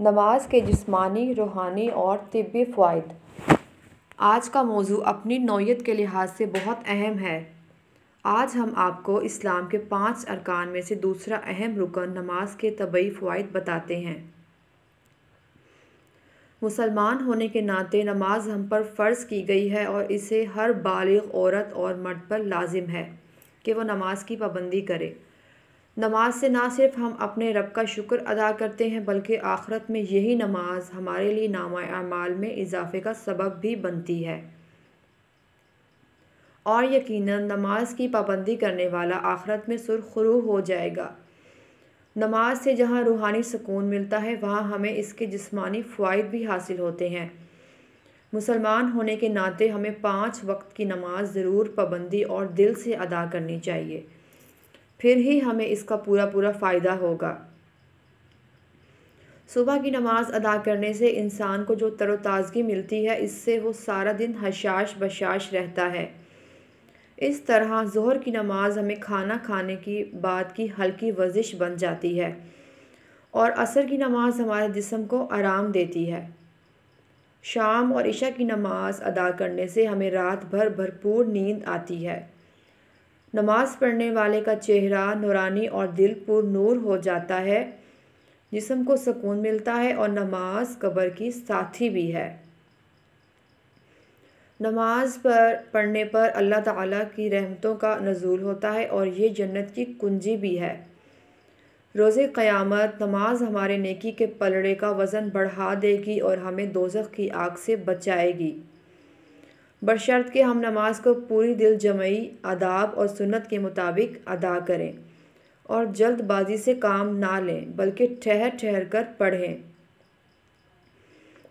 नमाज़ के जिस्मानी, रूहानी और तिब्बी फ़वाइद आज का मौजू अपनी नौयत के लिहाज से बहुत अहम है। आज हम आपको इस्लाम के पाँच अरकान में से दूसरा अहम रुकन नमाज़ के तबई फ़वाइद बताते हैं। मुसलमान होने के नाते नमाज़ हम पर फ़र्ज़ की गई है और इसे हर बालग औरत और मर्द पर लाजिम है कि वह नमाज़ की पाबंदी करे। नमाज़ से ना सिर्फ़ हम अपने रब का शुक्र अदा करते हैं, बल्कि आखरत में यही नमाज़ हमारे लिए नामा अमाल में इजाफ़े का सबब भी बनती है। और यकीनन नमाज़ की पाबंदी करने वाला आखरत में सुरखरू हो जाएगा। नमाज़ से जहाँ रूहानी सुकून मिलता है, वहाँ हमें इसके जिस्मानी फ़वाद भी हासिल होते हैं। मुसलमान होने के नाते हमें पाँच वक्त की नमाज़ ज़रूर पाबंदी और दिल से अदा करनी चाहिए। फिर ही हमें इसका पूरा पूरा फ़ायदा होगा। सुबह की नमाज़ अदा करने से इंसान को जो तरोताज़गी मिलती है, इससे वो सारा दिन हशाश बशाश रहता है। इस तरह ज़हर की नमाज़ हमें खाना खाने की बाद की हल्की वर्जिश बन जाती है और असर की नमाज़ हमारे जिसम को आराम देती है। शाम और इशा की नमाज़ अदा करने से हमें रात भर भरपूर नींद आती है। नमाज़ पढ़ने वाले का चेहरा, नूरानी और दिल पुर नूर हो जाता है। जिसम को सुकून मिलता है और नमाज़ कब्र की साथी भी है। नमाज़ पर पढ़ने पर अल्लाह ताला की रहमतों का नज़ूल होता है और ये जन्नत की कुंजी भी है। रोज़े क़यामत नमाज़ हमारे नेकी के पलड़े का वज़न बढ़ा देगी और हमें दोजख की आग से बचाएगी। बशर्त के हम नमाज़ को पूरी दिल जमई, आदाब और सुन्नत के मुताबिक अदा करें और जल्दबाजी से काम ना लें, बल्कि ठहर ठहर कर पढ़ें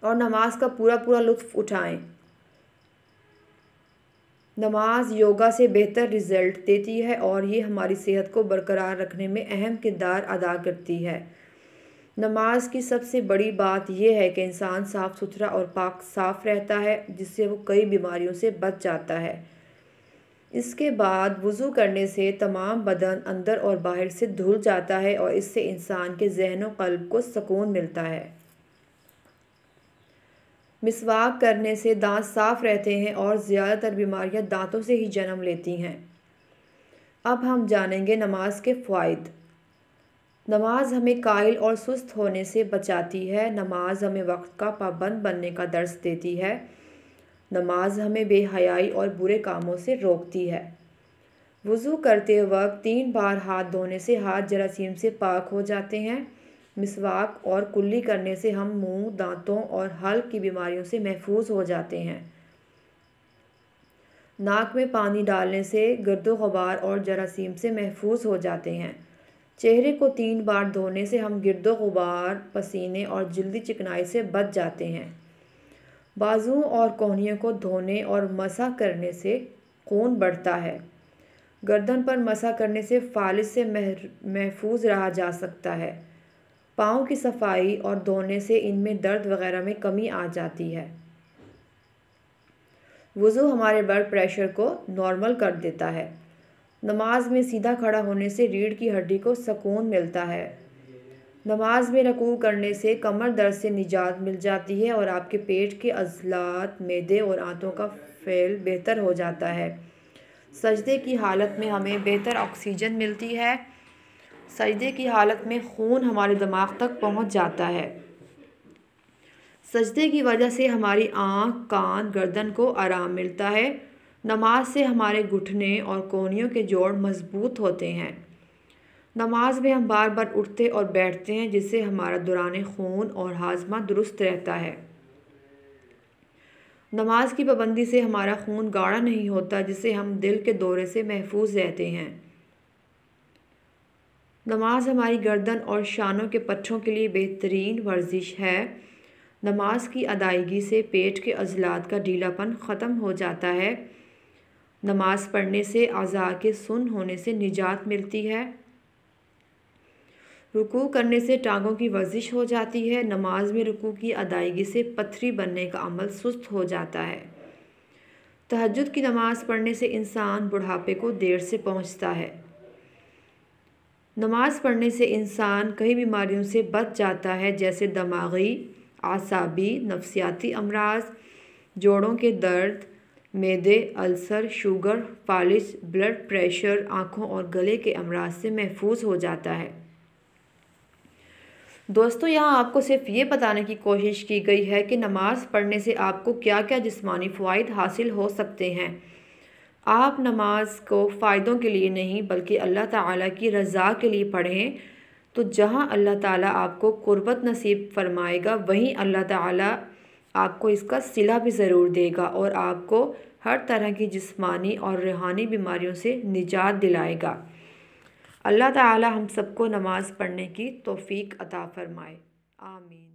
और नमाज़ का पूरा पूरा लुत्फ़ उठाएँ। नमाज़ योगा से बेहतर रिज़ल्ट देती है और ये हमारी सेहत को बरकरार रखने में अहम किरदार अदा करती है। नमाज़ की सबसे बड़ी बात यह है कि इंसान साफ़ सुथरा और पाक साफ़ रहता है, जिससे वो कई बीमारियों से बच जाता है। इसके बाद वज़ू करने से तमाम बदन अंदर और बाहर से धुल जाता है और इससे इंसान के जहन कल्ब को सुकून मिलता है। मिसवाक करने से दांत साफ़ रहते हैं और ज़्यादातर बीमारियाँ दांतों से ही जन्म लेती हैं। अब हम जानेंगे नमाज़ के फ़ायद नमाज़ हमें कायल और सुस्त होने से बचाती है। नमाज़ हमें वक्त का पाबंद बनने का दर्स देती है। नमाज़ हमें बेहयाई और बुरे कामों से रोकती है। वज़ू करते वक्त तीन बार हाथ धोने से हाथ जरासीम से पाक हो जाते हैं। मिसवाक और कुल्ली करने से हम मुँह, दांतों और हल की बीमारियों से महफूज हो जाते हैं। नाक में पानी डालने से गर्दो और जरासीम से महफूज हो जाते हैं। चेहरे को तीन बार धोने से हम गिरदो गुबार पसीने और जल्दी चिकनाई से बच जाते हैं। बाजुओं और कोहनियों को धोने और मसा करने से खून बढ़ता है। गर्दन पर मसा करने से फालिस से महफूज रहा जा सकता है। पाँव की सफ़ाई और धोने से इनमें दर्द वगैरह में कमी आ जाती है। वज़ू हमारे ब्लड प्रेशर को नॉर्मल कर देता है। नमाज़ में सीधा खड़ा होने से रीढ़ की हड्डी को सुकून मिलता है। नमाज़ में रकू करने से कमर दर्द से निजात मिल जाती है और आपके पेट के अजलात, मैदे और आंतों का फैल बेहतर हो जाता है। सजदे की हालत में हमें बेहतर ऑक्सीजन मिलती है। सजदे की हालत में खून हमारे दिमाग तक पहुँच जाता है। सजदे की वजह से हमारी आँख, कान, गर्दन को आराम मिलता है। नमाज़ से हमारे घुटने और कोहनियों के जोड़ मज़बूत होते हैं। नमाज़ में हम बार बार उठते और बैठते हैं, जिससे हमारा दौरान खून और हाजमा दुरुस्त रहता है। नमाज़ की पाबंदी से हमारा खून गाढ़ा नहीं होता जिससे हम दिल के दौरे से महफूज रहते हैं। नमाज़ हमारी गर्दन और शानों के पट्ठों के लिए बेहतरीन वर्जिश है। नमाज़ की अदायगी से पेट के अजलात का ढीलापन ख़त्म हो जाता है। नमाज़ पढ़ने से अज़ा के सुन होने से निजात मिलती है। रुकू करने से टांगों की वर्जिश हो जाती है। नमाज़ में रुकू की अदायगी से पथरी बनने का अमल सुस्त हो जाता है। तहजद की नमाज़ पढ़ने से इंसान बुढ़ापे को देर से पहुँचता है। नमाज़ पढ़ने से इंसान कई बीमारियों से बच जाता है, जैसे दमागी, आसाबी, नफसियाती अमराज, जोड़ों के दर्द मैदे, अल्सर, शुगर फालिश ब्लड प्रेशर, आँखों और गले के अमराज से महफूज हो जाता है। दोस्तों, यहाँ आपको सिर्फ़ ये बताने की कोशिश की गई है कि नमाज़ पढ़ने से आपको क्या क्या जिस्मानी फ़वाद हासिल हो सकते हैं। आप नमाज़ को फ़ायदों के लिए नहीं, बल्कि अल्लाह ताला की रज़ा के लिए पढ़ें तो जहाँ अल्लाह ताला आपको कुर्बत नसीब फरमाएगा, वहीं अल्लाह ताला आपको इसका सिला भी ज़रूर देगा और आपको हर तरह की जिस्मानी और रूहानी बीमारियों से निजात दिलाएगा। अल्लाह ताला हम सबको नमाज़ पढ़ने की तौफीक अता फ़रमाए। आमीन।